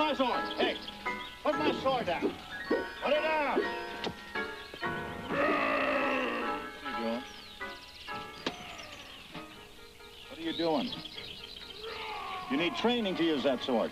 my sword. Hey, put my sword down. Put it down. What are you doing? What are you doing? You need training to use that sword.